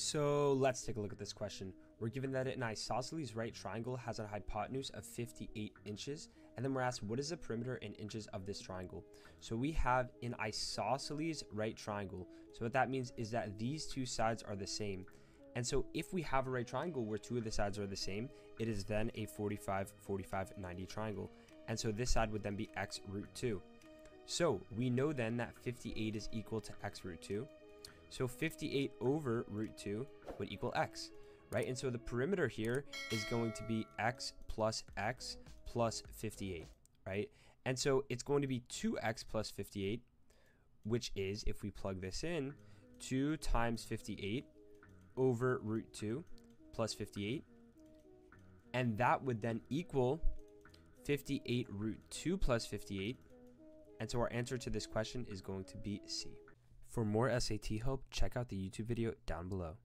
So let's take a look at this question. We're given that an isosceles right triangle has a hypotenuse of 58 inches, and then we're asked what is the perimeter in inches of this triangle. So we have an isosceles right triangle. So what that means is that these two sides are the same. And so if we have a right triangle where two of the sides are the same, it is then a 45, 45, 90 triangle. And so this side would then be x root 2. So we know then that 58 is equal to x root 2. So 58 over root 2 would equal x, right? And so the perimeter here is going to be x plus x plus 58, right? And so it's going to be 2x plus 58, which is, if we plug this in, 2 times 58 over root 2 plus 58. And that would then equal 58 root 2 plus 58. And so our answer to this question is going to be C. For more SAT help, check out the YouTube video down below.